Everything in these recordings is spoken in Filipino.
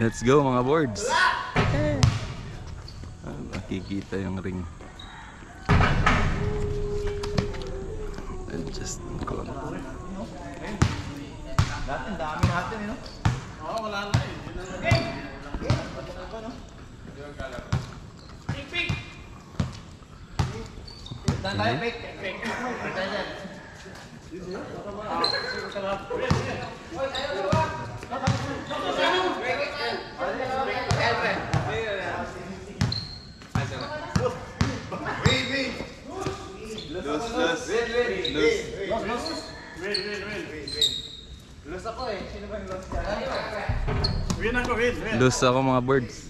Let's go mga boards. Ah, makikita yung ring. Adjust ko. Natin, dami natin, eh, no? Oo, wala na eh. Hindi na lang. Dan tayo, fake. Fake. Lose ako eh. Sino ba yung lose dyan? Win win, win. Loose ako mga boards.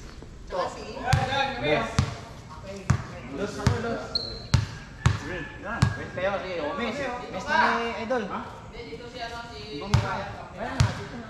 Lose ako, lose. Win. Wait kayo, si oh, miss. Miss na ni Idol. Dito si ano, si... Kaya nga, dito na.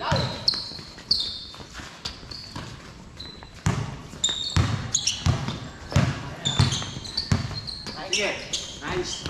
Nice. Nice.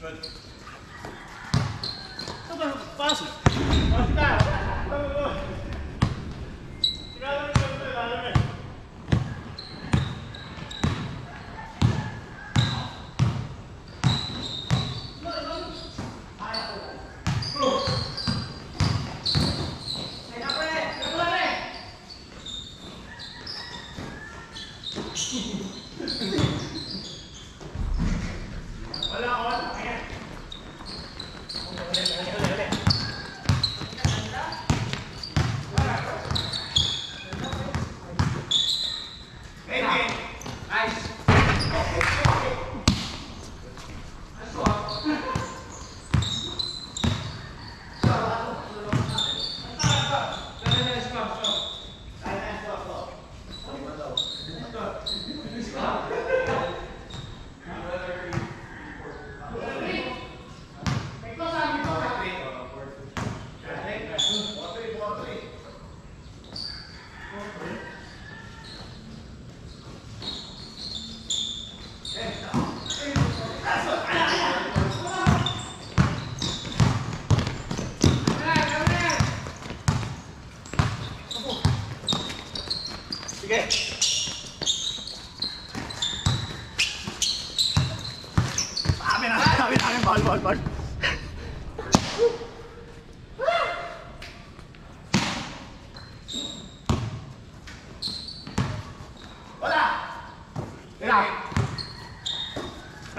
Good. Come on, faster. Faster.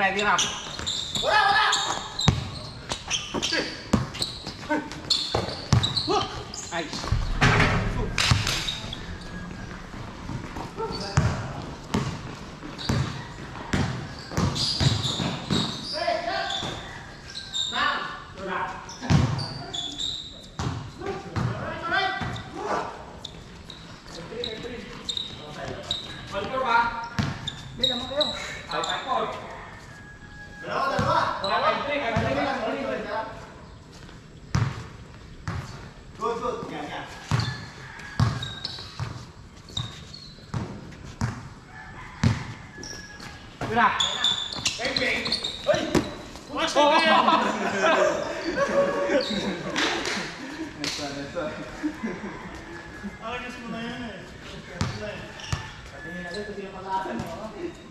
này viên học Ai. Bây giờ nó kêu. Phải phải Wala. Bang, bang. Uy! Watch the man! Ayos mo na yan eh. Nice.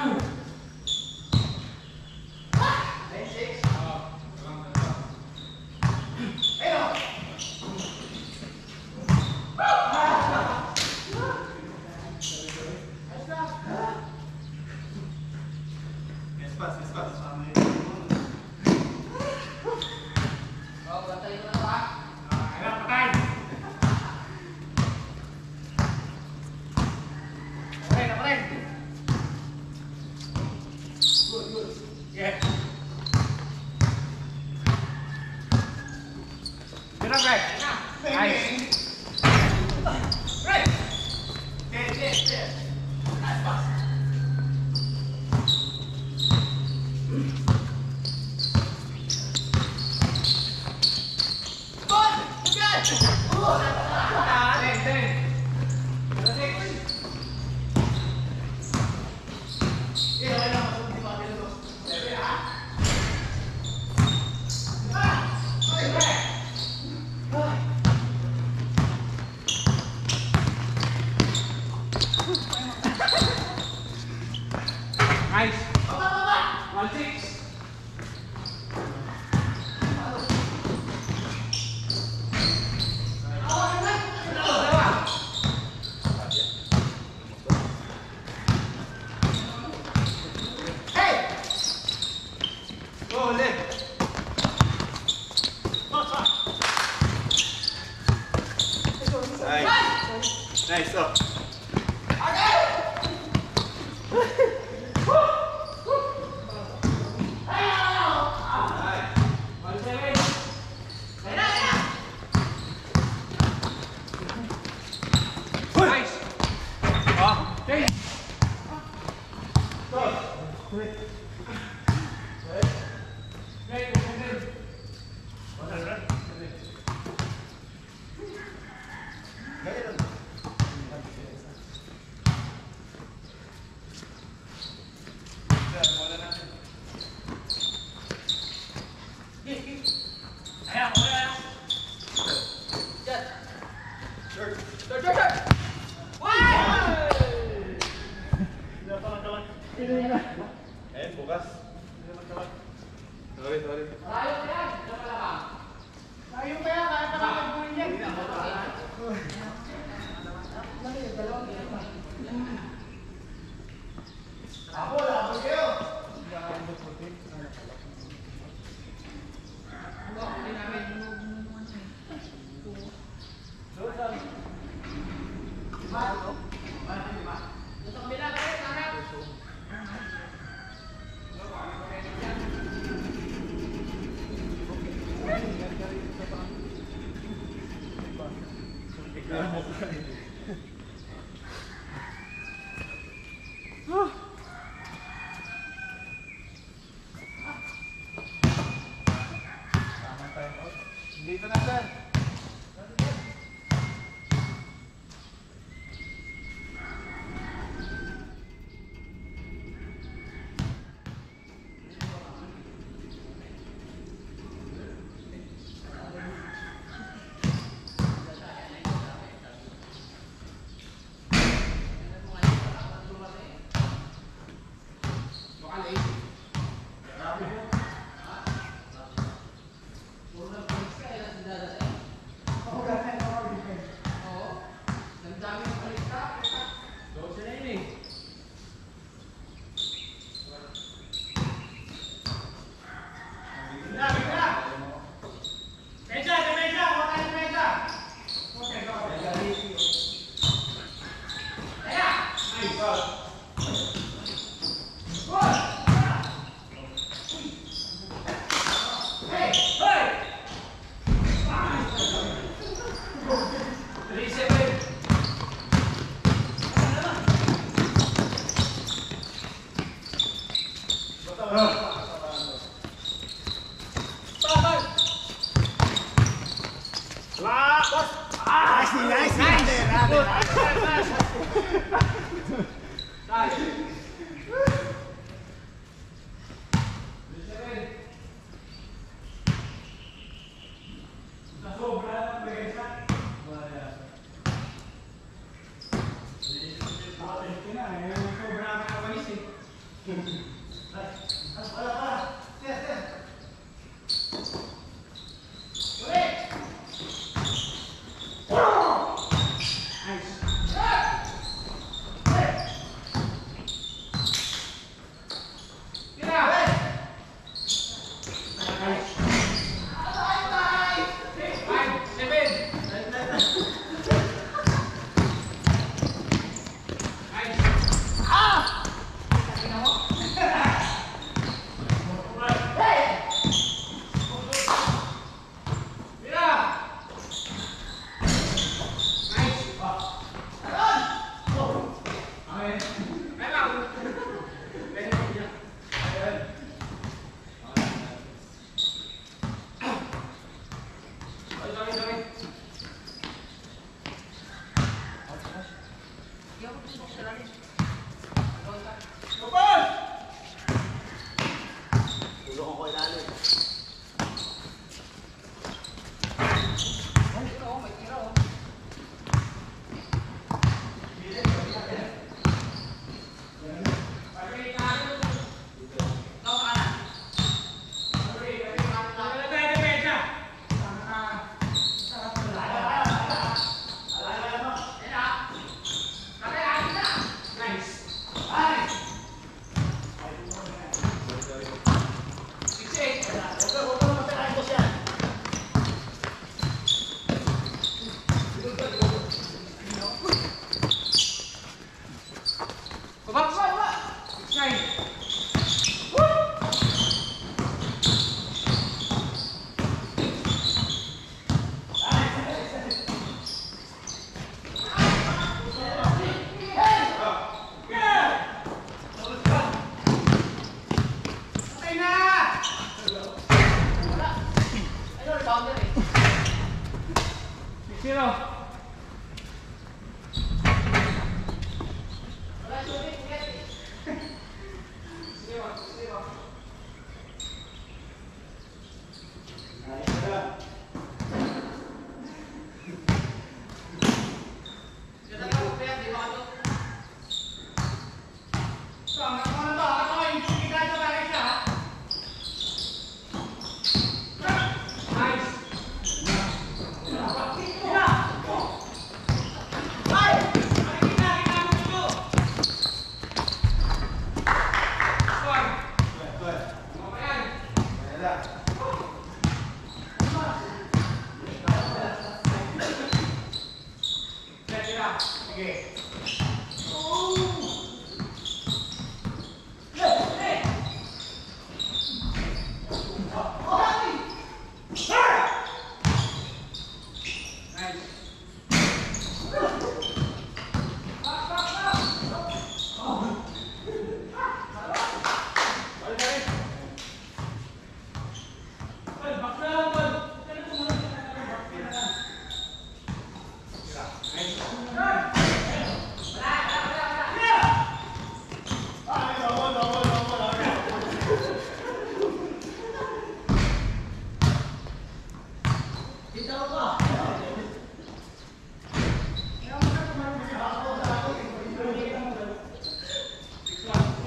out.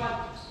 but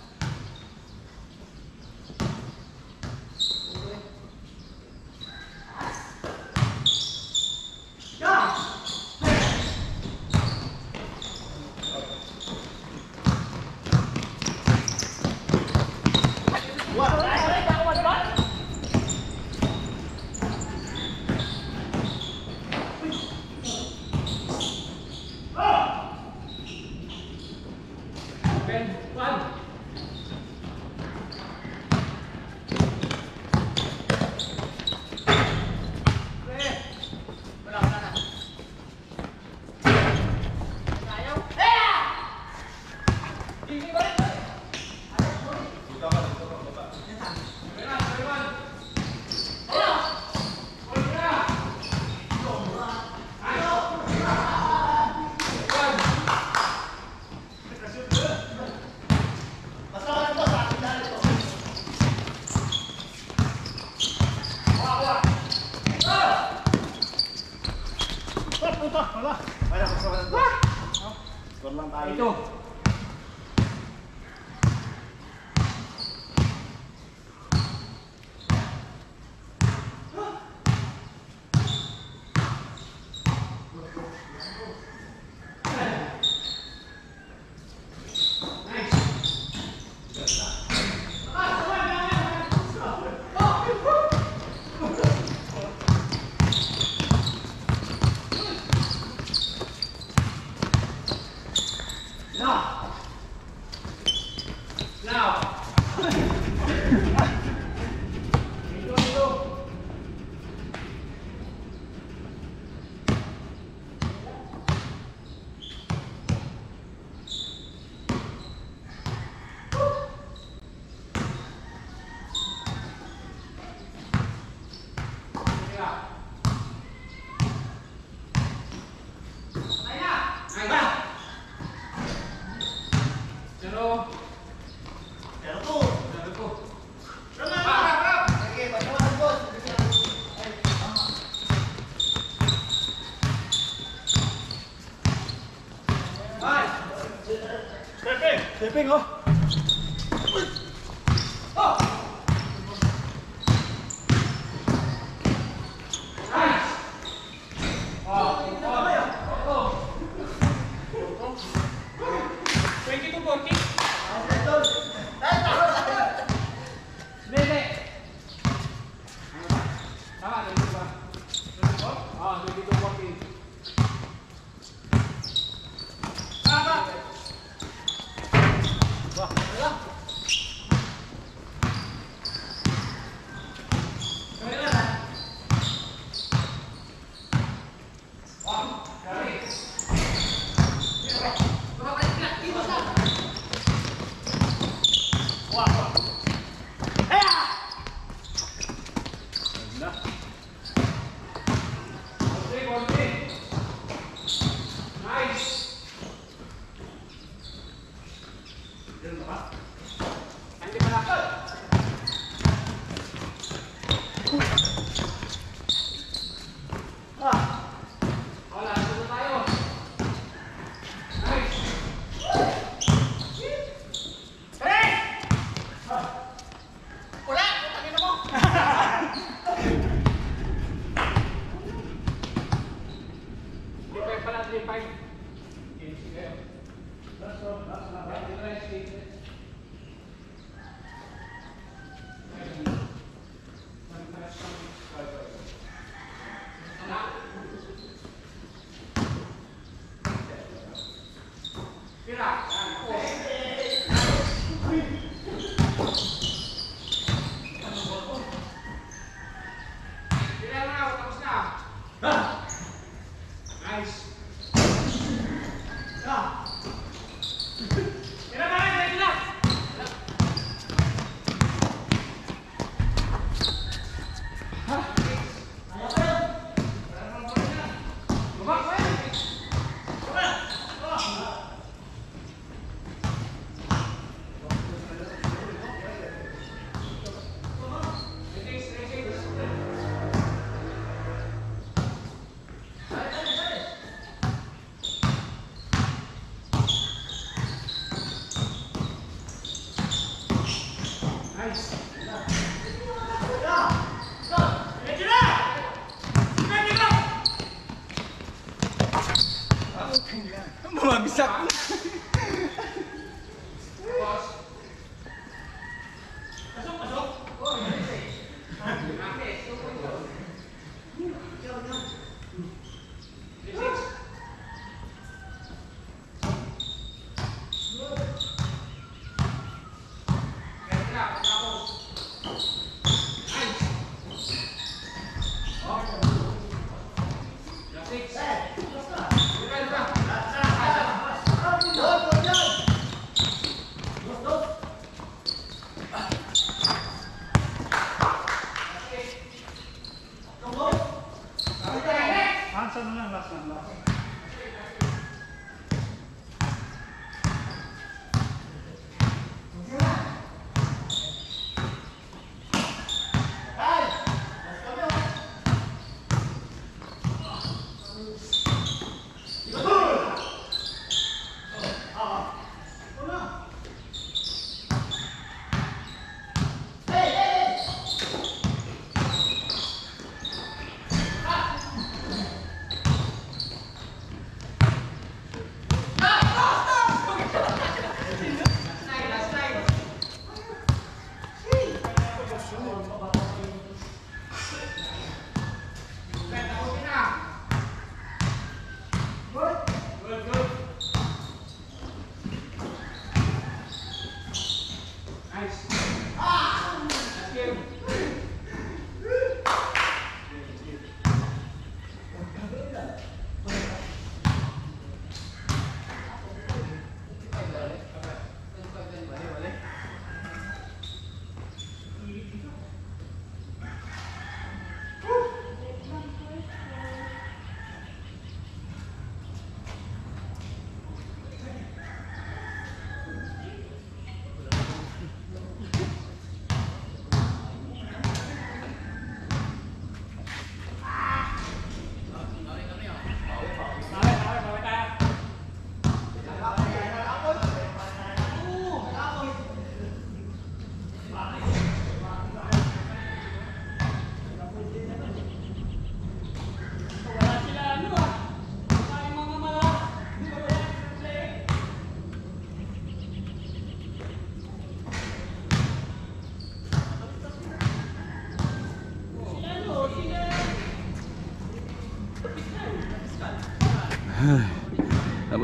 Hang on. eyes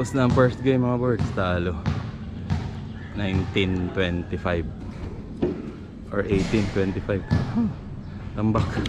Oras na ang first game mga birds, talo. 19.25 or 18.25. Tambak.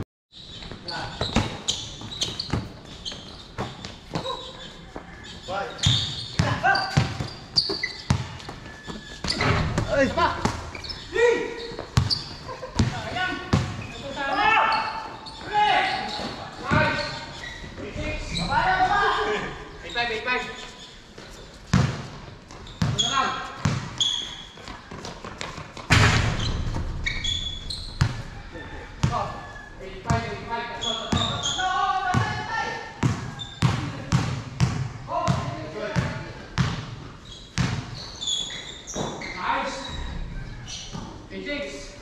It takes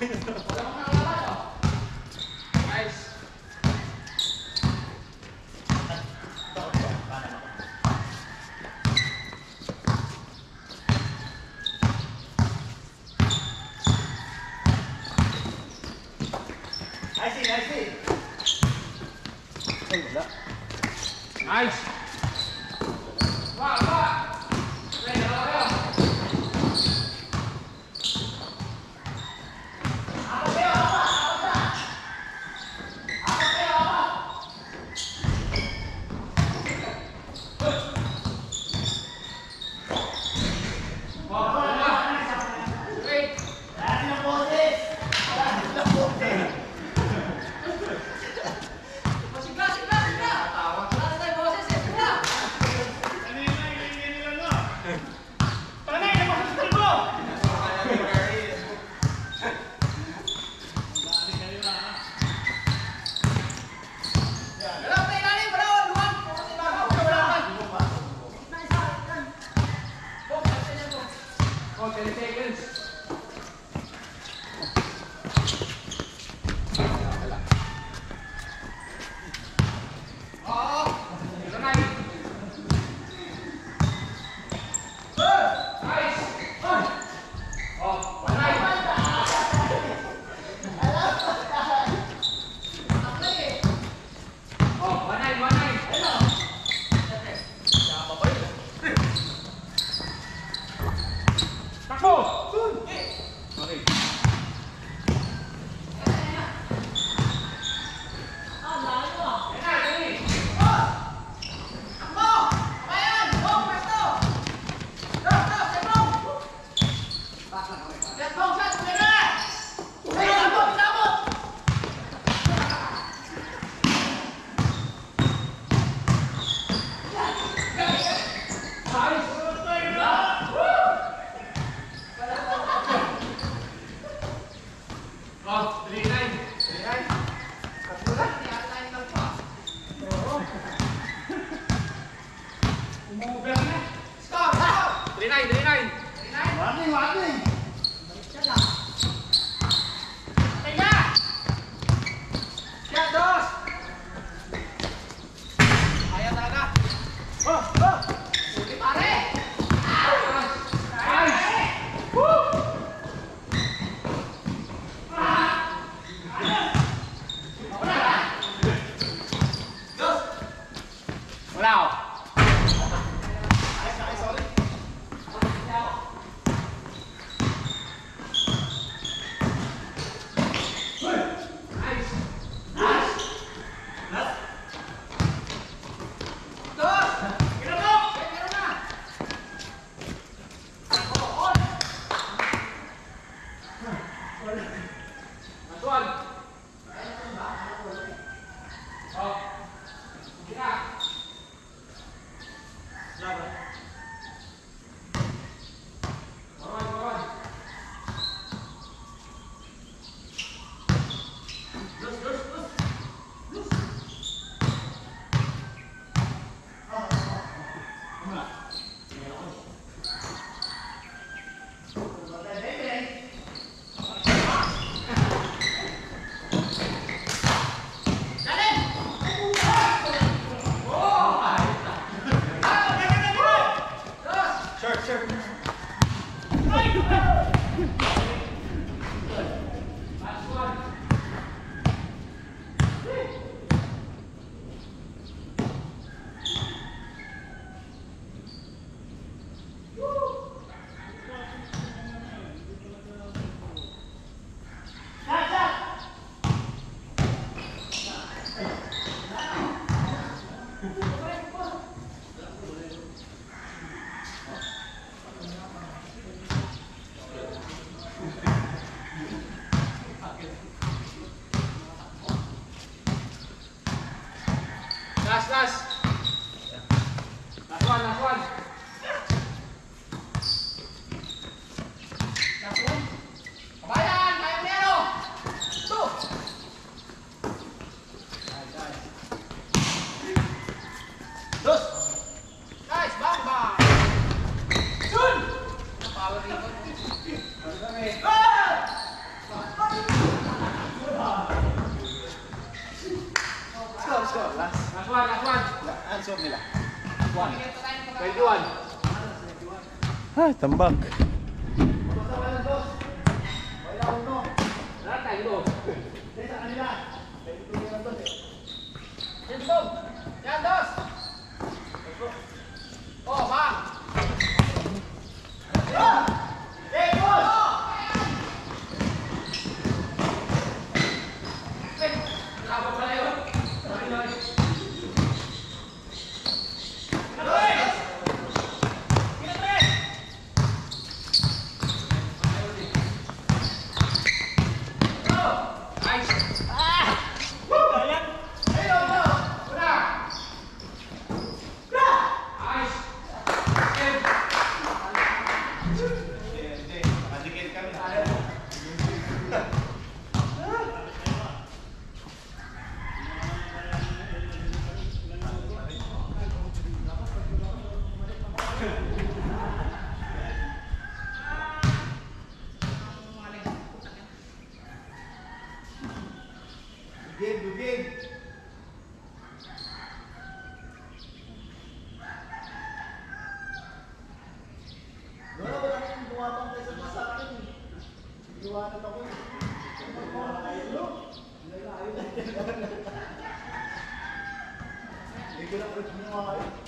Yeah. تنباك. Hindi ko lang ulit ginawa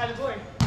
kalbo eh.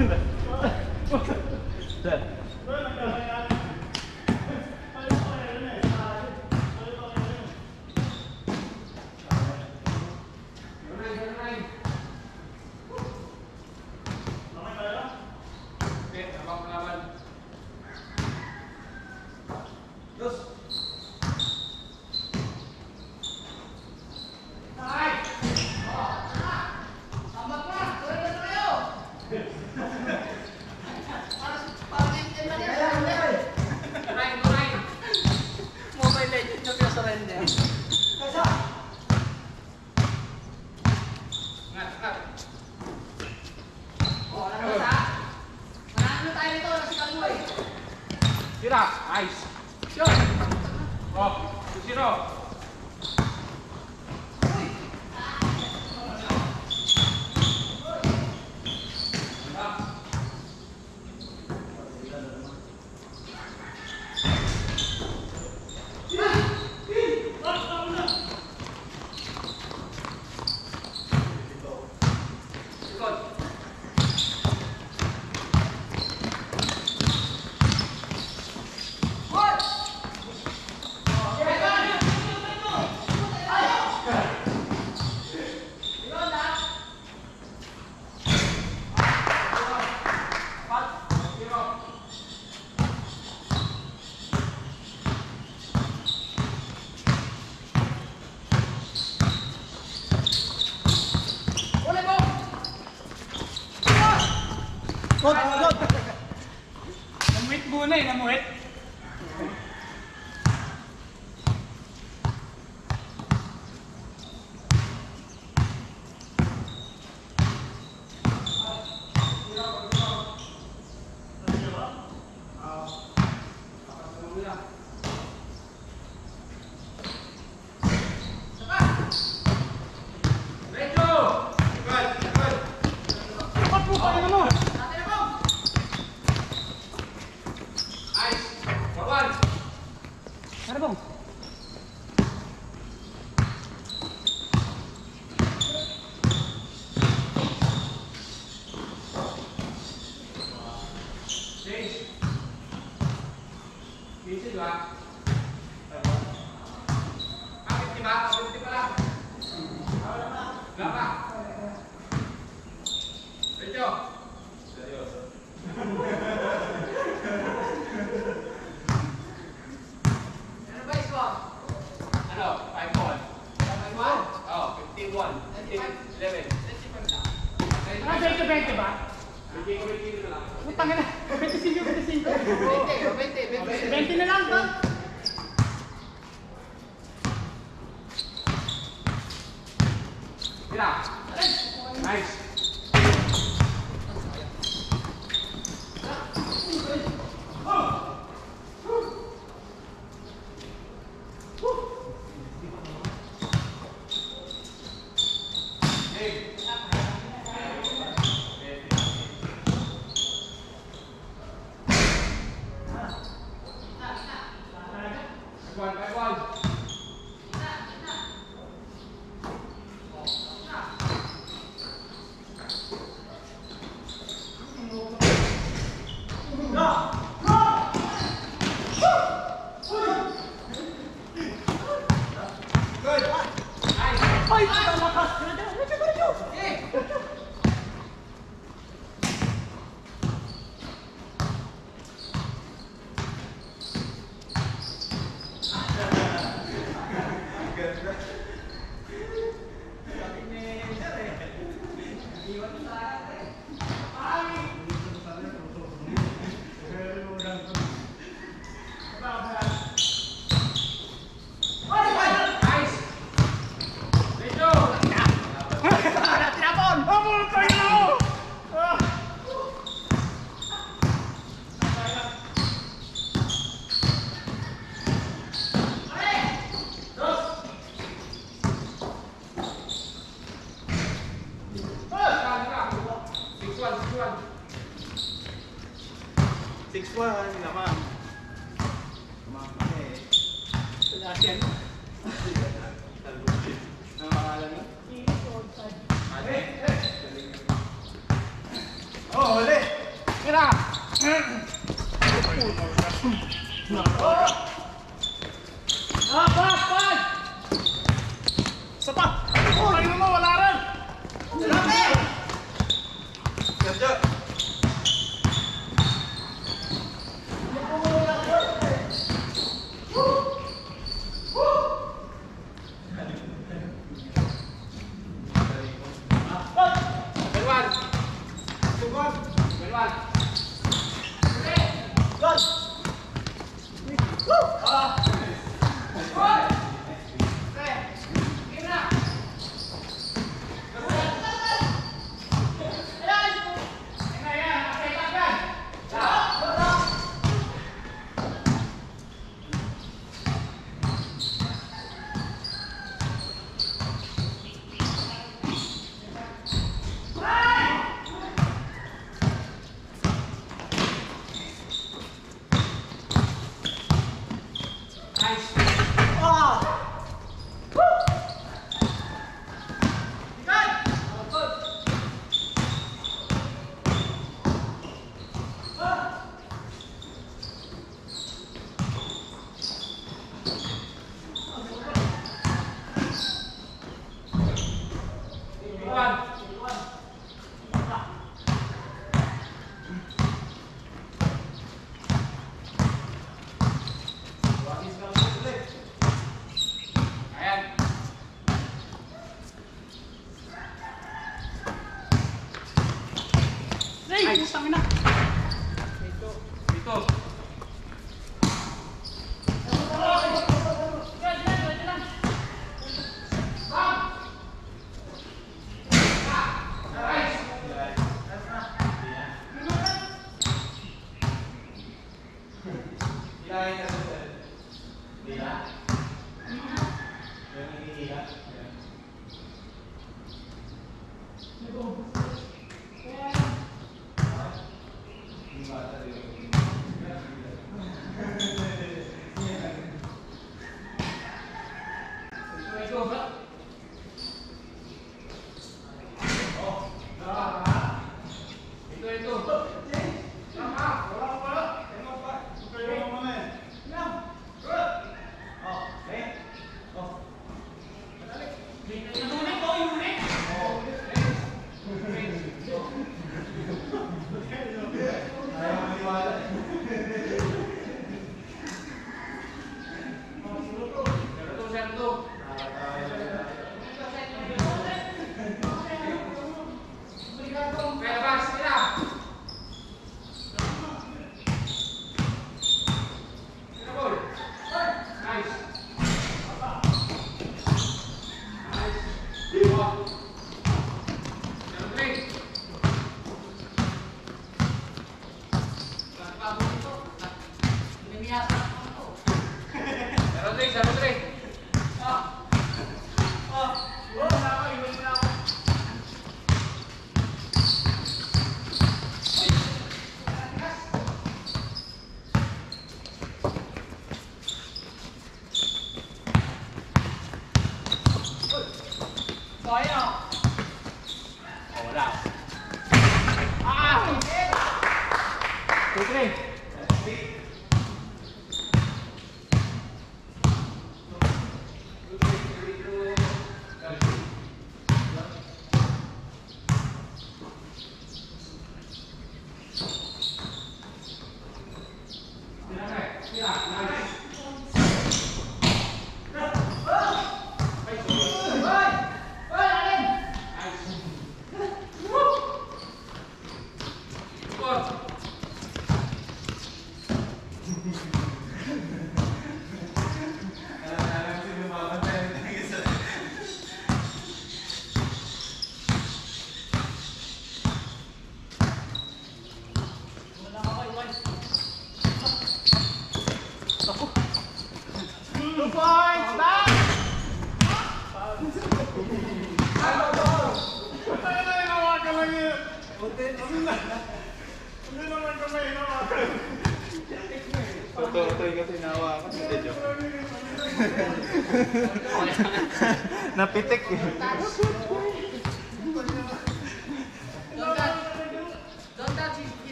in the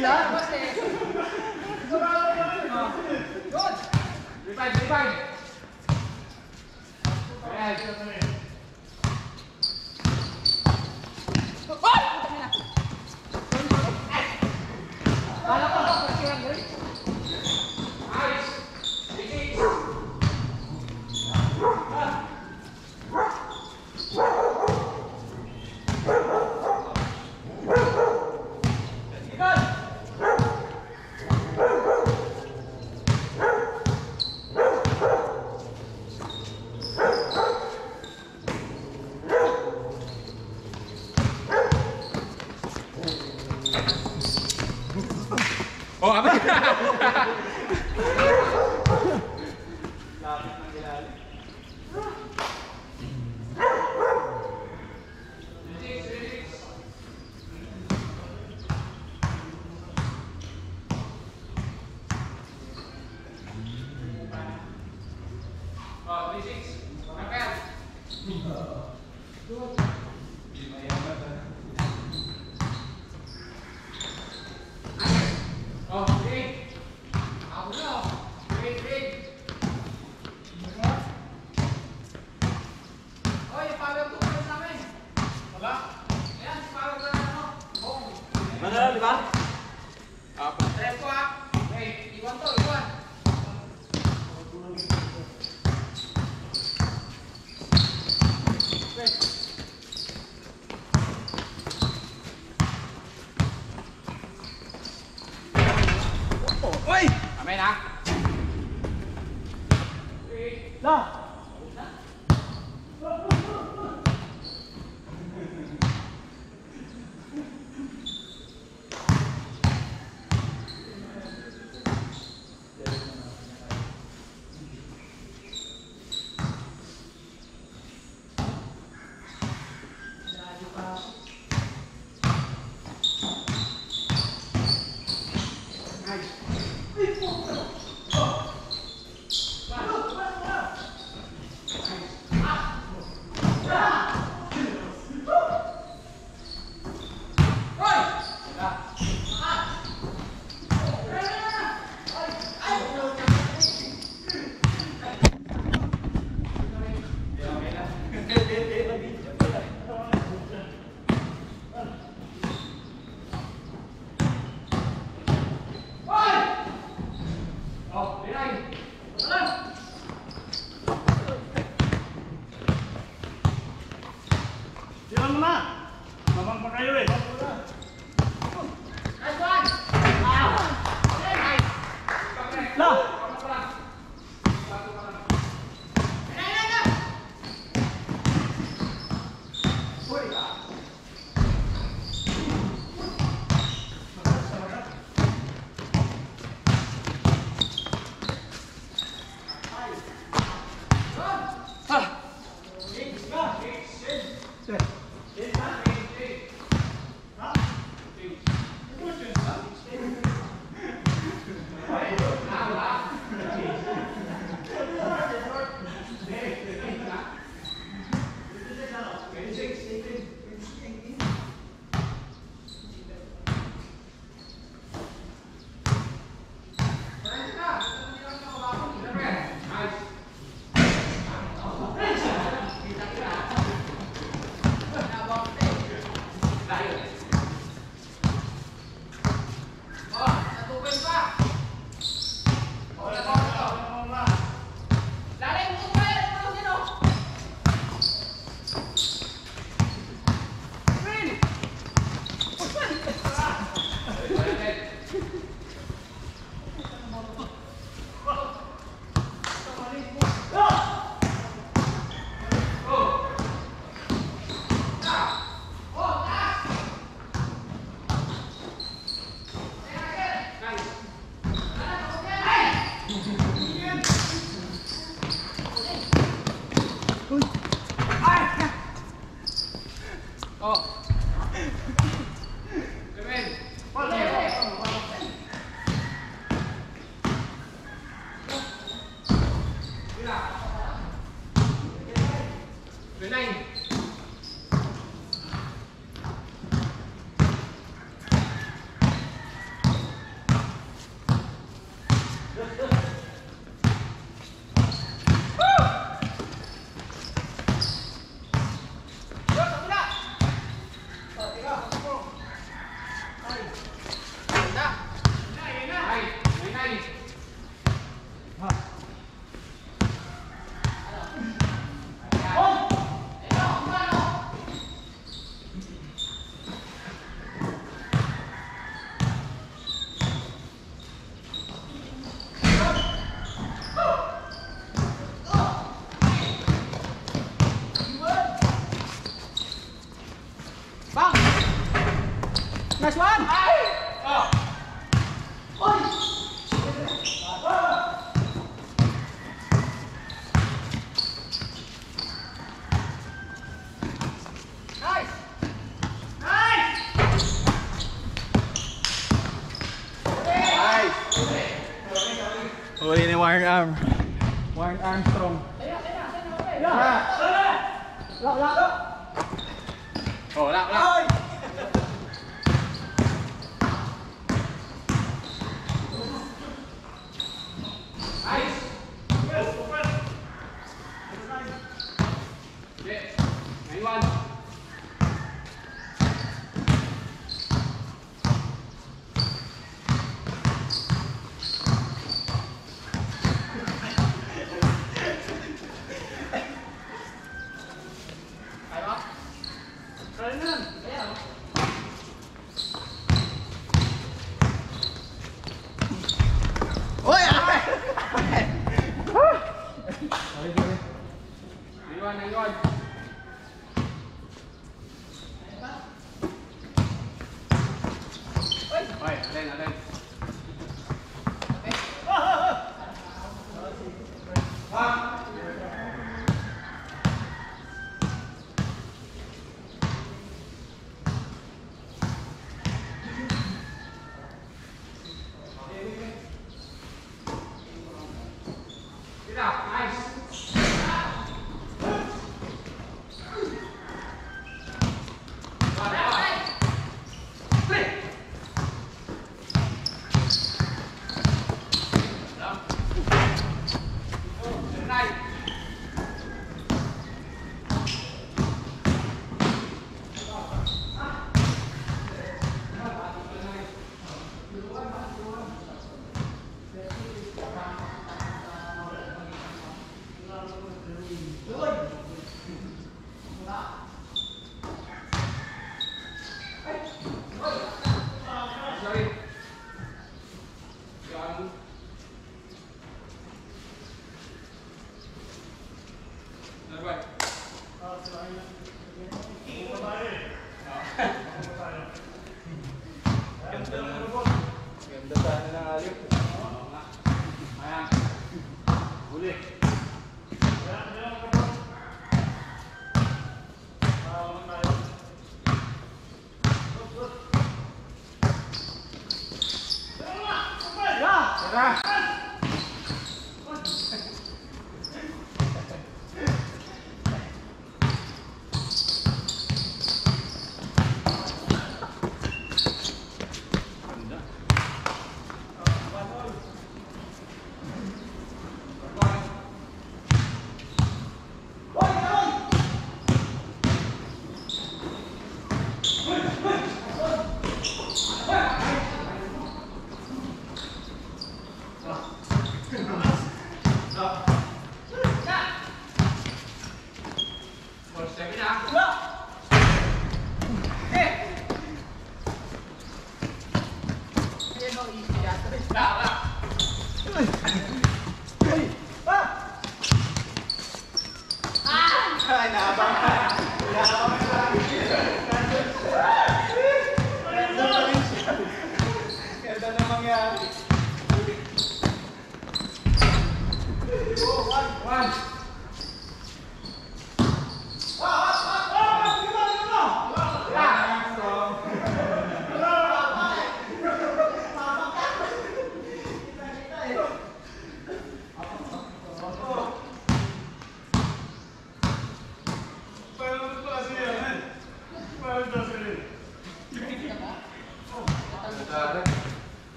मिला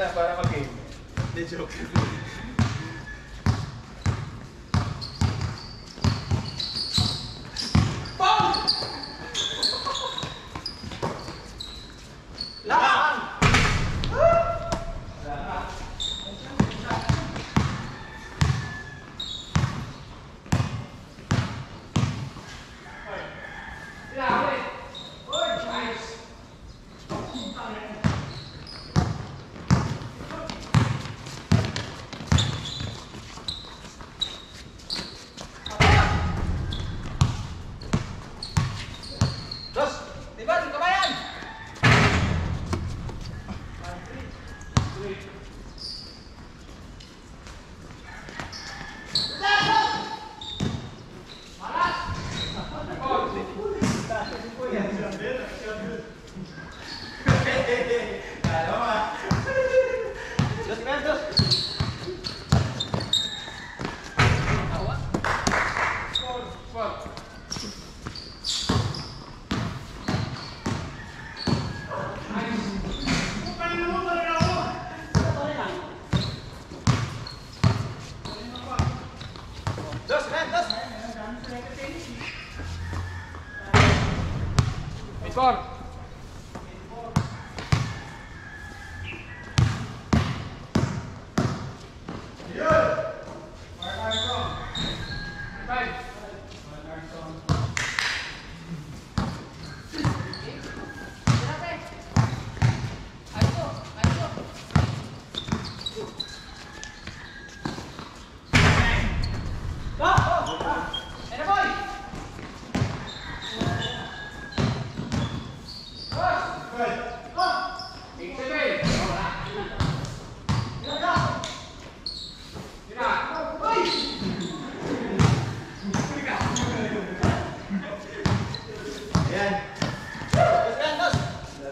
lang para mag-game. Hindi, joke.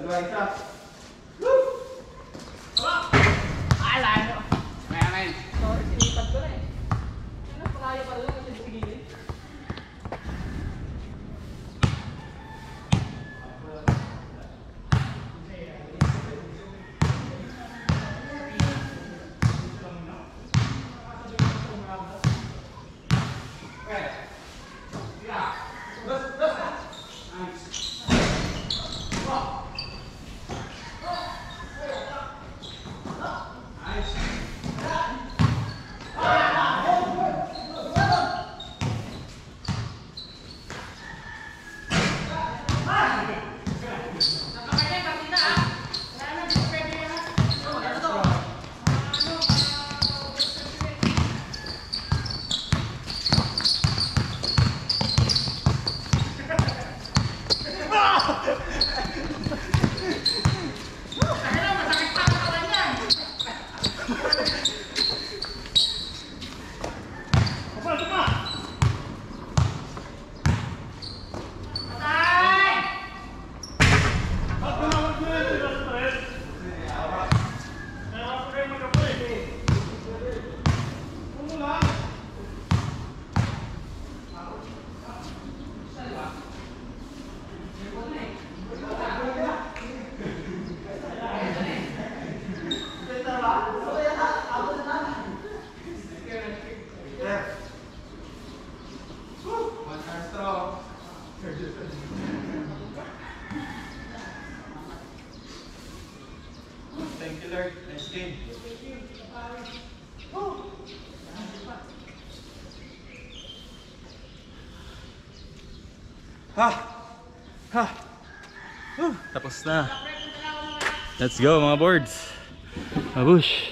đưa anh ra ai làm nữa? Mẹ này rồi thì bật cái này. Nó lao cho luôn na. Let's go mga boards. Mabush.